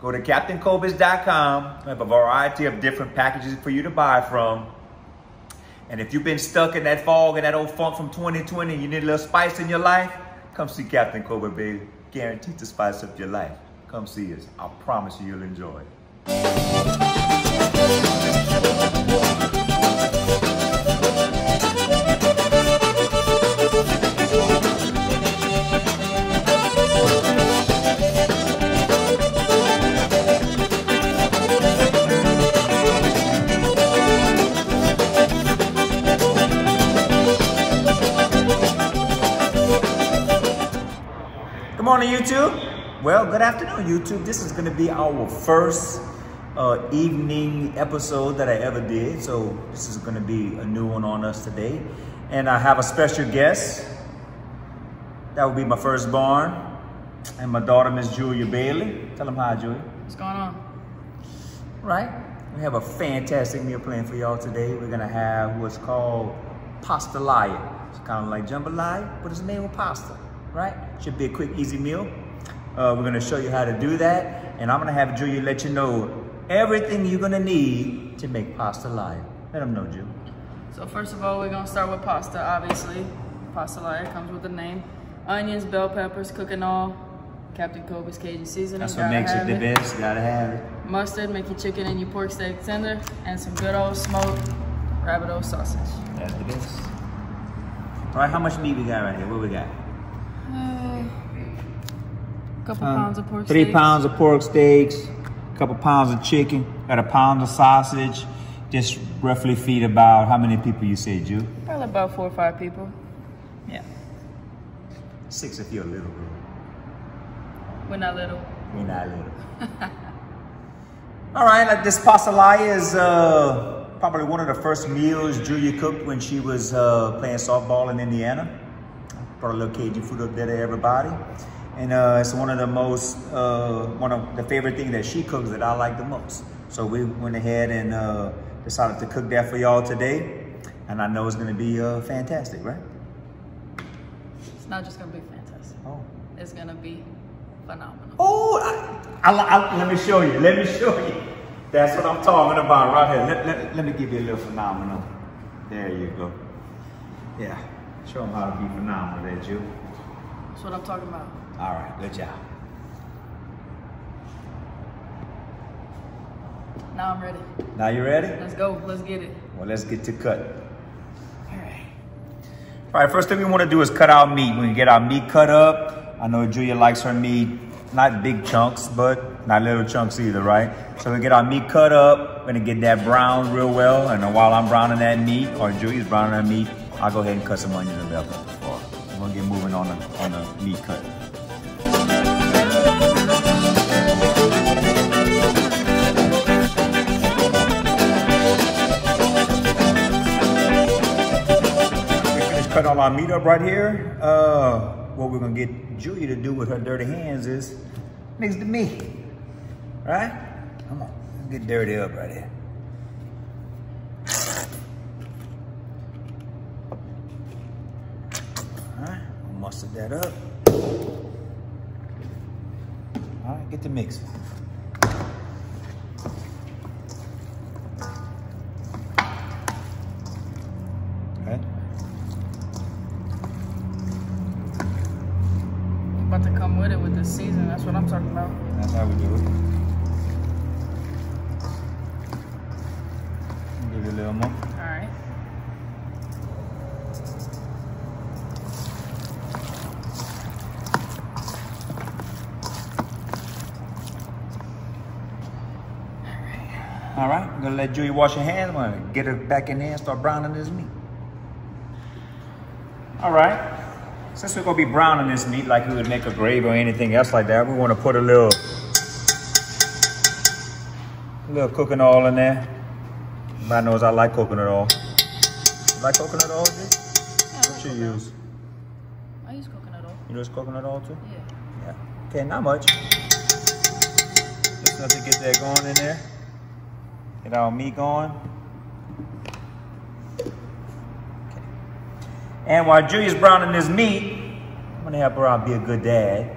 Go to CaptainCobys.com. We have a variety of different packages for you to buy from. And if you've been stuck in that fog and that old funk from 2020 and you need a little spice in your life, come see Captain Coby's, baby. Guaranteed to spice up your life. Come see us. I promise you you'll enjoy it. Well, good afternoon, YouTube. This is going to be our first uh, evening episode that I ever did. So this is going to be a new one on us today. And I have a special guest. That will be my firstborn and my daughter, Miss Julia Bailey. Tell them hi, Julia. What's going on? Right? We have a fantastic meal plan for y'all today. We're going to have what's called pastalaya. It's kind of like jambalaya, but it's made with pasta, right? Should be a quick, easy meal. Uh, we're gonna show you how to do that, and I'm gonna have Julia let you know everything you're gonna need to make pastalaya. Let them know, Julia. So first of all, we're gonna start with pasta, obviously. Pasta layer comes with the name. Onions, bell peppers, cooking oil, Captain Coby's Cajun seasoning. That's what makes it the best. Gotta have it. Mustard, make your chicken and your pork steak tender, and some good old smoked rabbit old sausage. That's the best. All right, how much meat we got right here? What we got? Uh, couple Um, pounds of pork Three steak. pounds of pork steaks, a couple pounds of chicken, got a pound of sausage. Just roughly feed about how many people you say, Jew? Probably about four or five people. Yeah. Six if you're a little girl. We're not little. We're not little. All right, like this pastalaya is uh, probably one of the first meals Julia cooked when she was uh, playing softball in Indiana. Brought a little Cajun food up there to everybody. And uh, it's one of the most, uh, one of the favorite things that she cooks that I like the most. So we went ahead and uh, decided to cook that for y'all today. And I know it's gonna be uh, fantastic, right? It's not just gonna be fantastic. Oh. It's gonna be phenomenal. Oh, I, I, I- let me show you. Let me show you. That's what I'm talking about right here. Let, let, let me give you a little phenomenal. There you go. Yeah. Show them how to be phenomenal there, Jew. That's what I'm talking about. All right, good job. Now I'm ready. Now you ready? Let's go. Let's get it. Well, let's get to cut. All right. All right, first thing we want to do is cut our meat. We can get our meat cut up. I know Julia likes her meat, not big chunks, but not little chunks either, right? So we get our meat cut up. We're gonna get that brown real well. And while I'm browning that meat, or Julia's browning that meat, I'll go ahead and cut some onions and bell peppers for her. We're gonna get moving on the, on the meat cut. Cutting our meat up right here. Uh, what we're gonna get Julia to do with her dirty hands is mix to me, Right? Come on, get dirty up right here. All right, mustard that up. All right, get the mix. Okay. About to come with it with the season. That's what I'm talking about. That's how we do it. Give it a little more. All right. All right, I'm gonna let Julie wash her hands. I'm gonna get her back in there and start browning this meat. All right, since we're gonna be browning this meat like we would make a gravy or anything else like that, we wanna put a little, a little cooking oil in there. Everybody knows I like coconut oil. You like coconut oil, G? Yeah, I What like you coconut. use? I use coconut oil. You use coconut oil too? Yeah. Yeah. Okay, not much. Just enough to get that going in there. Get our meat going. And while Julia's browning this meat, I'm gonna help her out be a good dad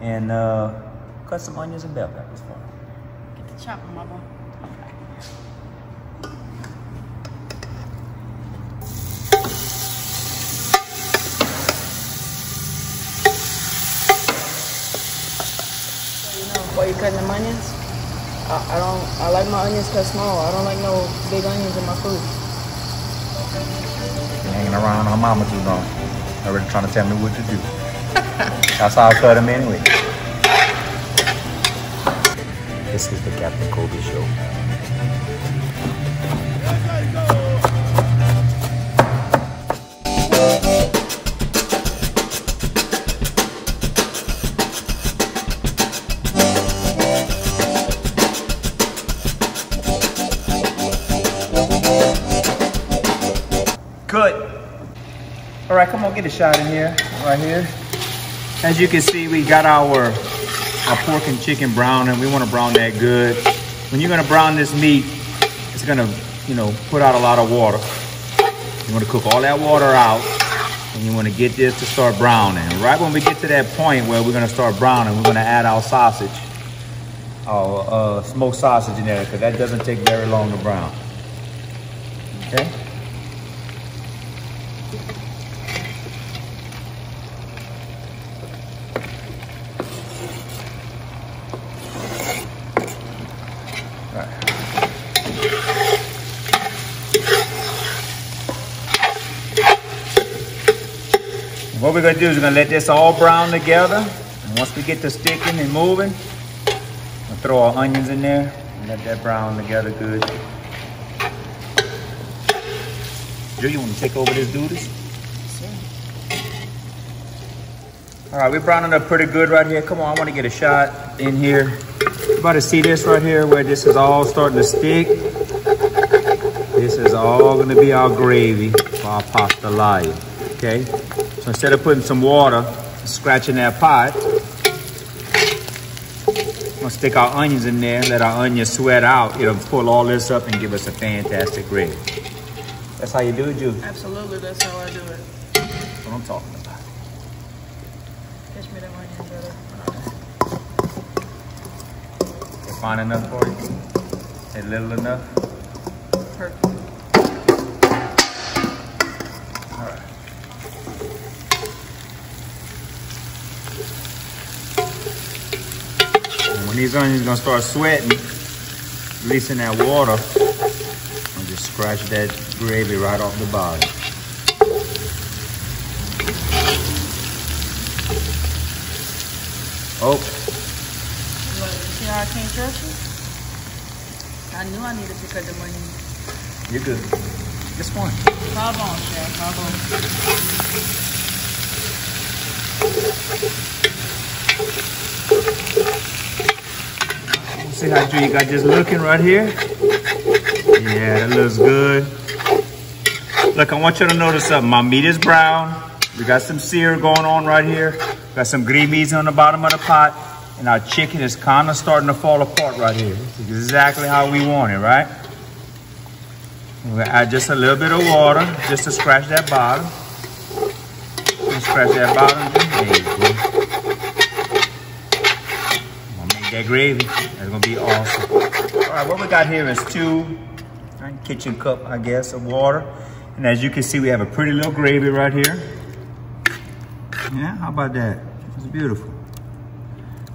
and uh, cut some onions and bell peppers for her. Get the my boy. So, you you cutting them onions, I, I don't. I like my onions cut small. I don't like no big onions in my food. Hanging around her mama too long. Already trying to tell me what to do. That's how I cut them anyway. This is the Captain Coby show. Get a shot in here, right here. As you can see, we got our, our pork and chicken brown, and we want to brown that good. When you're gonna brown this meat, it's gonna, you know, put out a lot of water. You wanna cook all that water out, and you wanna get this to start browning. Right when we get to that point where we're gonna start browning, we're gonna add our sausage, our uh, smoked sausage in there, because that doesn't take very long to brown. Okay? What we're gonna do is we're gonna let this all brown together. And once we get to sticking and moving, we'll throw our onions in there and let that brown together good. Joe, you wanna take over this duties? All right, we're browning up pretty good right here. Come on, I wanna get a shot in here. You about to see this right here where this is all starting to stick. This is all gonna be our gravy for our pastalaya, okay? Instead of putting some water, scratching that pot, I'm gonna stick our onions in there, let our onions sweat out. It'll pull all this up and give us a fantastic gravy. That's how you do it, Jude. Absolutely, that's how I do it. That's what I'm talking about. Catch me brother. Is it fine enough for you? Is it little enough? Perfect. These onions gonna start sweating, releasing that water, I'll just scratch that gravy right off the bottom. Oh, you see how I can't trust you? I knew I needed to cut the money. you're good. Just one. Five on, Chef. Five on. See how you got this looking right here? Yeah, that looks good. Look, I want you to notice something. My meat is brown. We got some sear going on right here. Got some greamies on the bottom of the pot. And our chicken is kind of starting to fall apart right here. This is exactly how we want it, right? We're gonna add just a little bit of water just to scratch that bottom. Just scratch that bottom. There you go. I'm gonna make that gravy. That's gonna be awesome. All right, what we got here is two kitchen cup, I guess, of water. And as you can see, we have a pretty little gravy right here. Yeah, how about that? It's beautiful.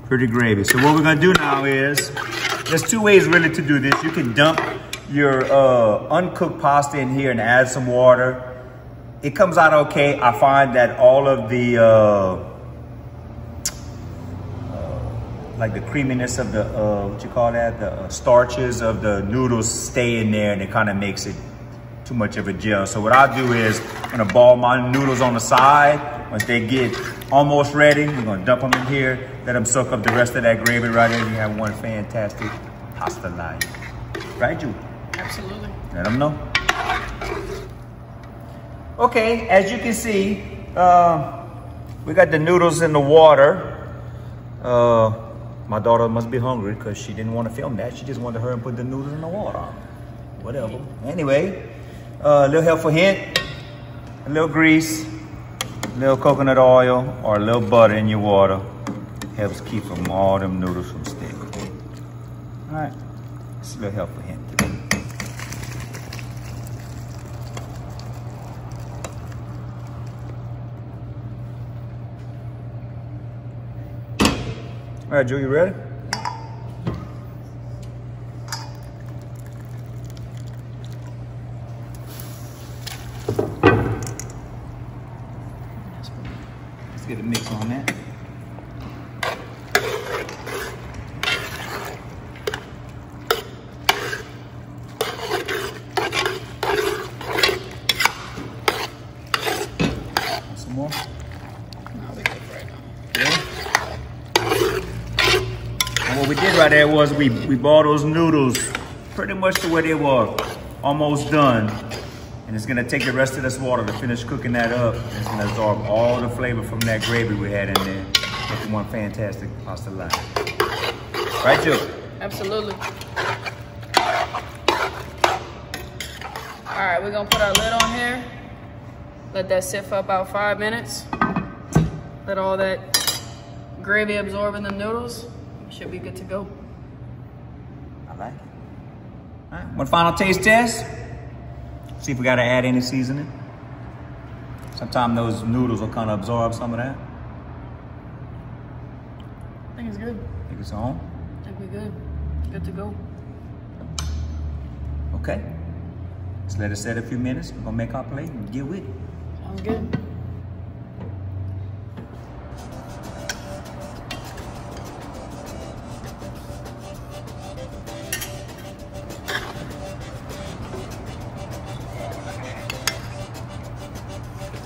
Pretty gravy. So what we're gonna do now is, there's two ways really to do this. You can dump your uh, uncooked pasta in here and add some water. It comes out okay. I find that all of the, uh, like the creaminess of the, uh, what you call that? The uh, starches of the noodles stay in there and it kind of makes it too much of a gel. So what I'll do is I'm gonna ball my noodles on the side. Once they get almost ready, we're gonna dump them in here, let them soak up the rest of that gravy right in. You have one fantastic pastalaya. Right, Jude? Absolutely. Let them know. Okay, as you can see, uh, we got the noodles in the water. Uh, my daughter must be hungry because she didn't want to film that. She just wanted her and put the noodles in the water. Whatever. Anyway, a uh, little helpful hint, a little grease, a little coconut oil, or a little butter in your water helps keep them all them noodles from sticking. All right, Just a little help for him. All right, Joe, you ready? Let's get a mix on that. Some more? No, we good right now. Yeah. And there was we, we bought those noodles pretty much the way they were, almost done. And it's gonna take the rest of this water to finish cooking that up. It's gonna absorb all the flavor from that gravy we had in there. Making one fantastic pastalaya. Right, Joe? Absolutely. All right, we're gonna put our lid on here. Let that sit for about five minutes. Let all that gravy absorb in the noodles. Should be good to go. I like it. All right, one final taste test. See if we gotta add any seasoning. Sometimes those noodles will kind of absorb some of that. I think it's good. Think it's on. I think we're good. Good to go. Okay. Let's let it set a few minutes. We're gonna make our plate and get with it. Sounds good.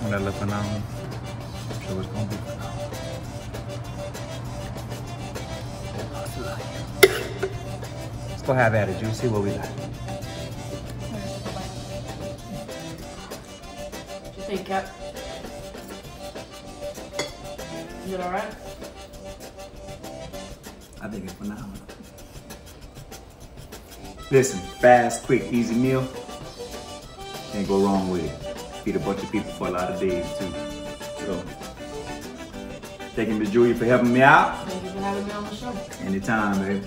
When I look phenomenal, I'm sure it's gonna be phenomenal. Let's go have at it, Juice. See what we got. What you think, Cap? Is it all right? I think it's phenomenal. Listen, fast, quick, easy meal. Can't go wrong with it. Feed a bunch of people for a lot of days too. So, thank you, Miss Julia, for helping me out. Thank you for having me on the show. Anytime, baby.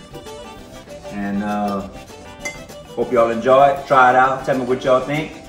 And uh, hope y'all enjoy it. Try it out. Tell me what y'all think.